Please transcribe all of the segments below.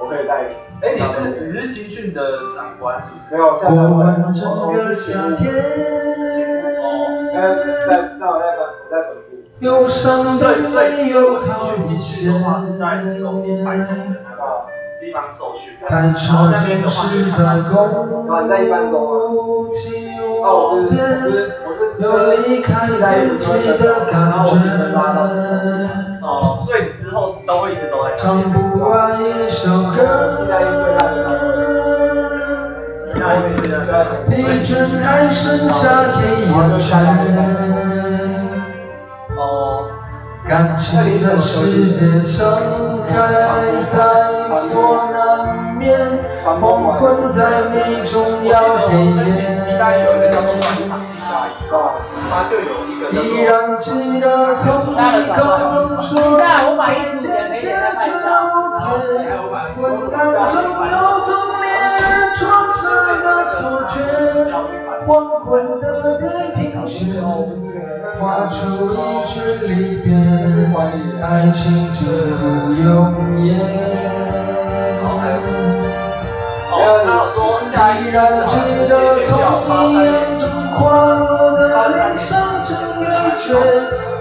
我可以带。哎，你是你是新训的长官是不是？没有，现在我过完我整个夏天，在在那我在本我在本部，忧伤对，的所以没有我新好训进去的话是在成功一百中的那个啊，地方受训，开然后车那边的话行驶在公啊你在一般中啊路那我是我，是我是有就是离开自己的感然后我是拉到这觉，哦，所以你之后都会一直都在那一边的疲倦还剩下黑眼圈，感情的世界盛开在所难免，黄昏在你中要黑夜。依然记得从你口中说黄昏的地平线画出一句离别，爱情就永远。依然记得从你眼中滑落的脸上曾有觉，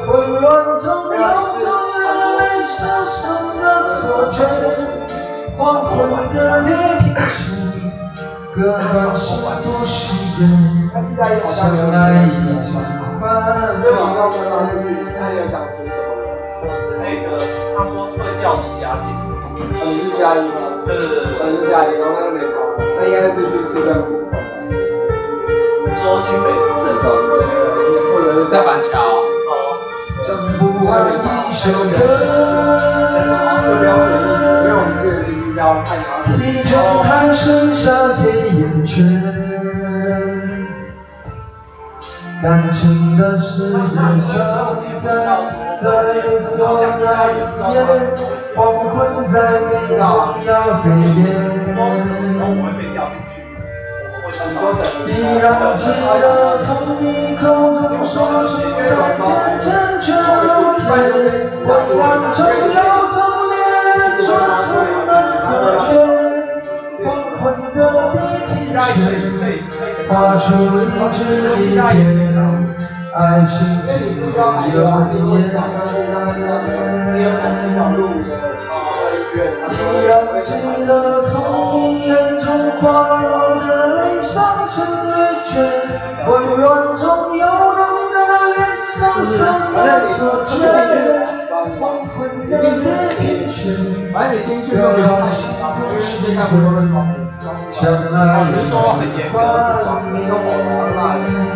混乱中有种热泪烧伤的错觉，黄昏的地平线，割断幸福誓言，他替代役好像有相爱已经幻就马上看到灭。他有想说什么？我是那个他说会调你家境，哦，你是加一吗？对对对对我是加一，然后那个没查，那应该是去市政府上班，对，说新北市政府或者是在板桥，哦，唱不完一首歌，因为我们之前进去是要看他。你终还剩下黑眼圈。感情的世界盛开在所难免，黄昏在你中要黑夜。依然记得从你口中说出再见成秋天，昏暗中线画出一句离别，爱情就永远。依然记得从你眼中滑落的泪伤心欲绝，混乱中有种热烈烧伤的错觉，黄昏的地平线，反正你进去割断幸福誓言，相爱已经幻灭。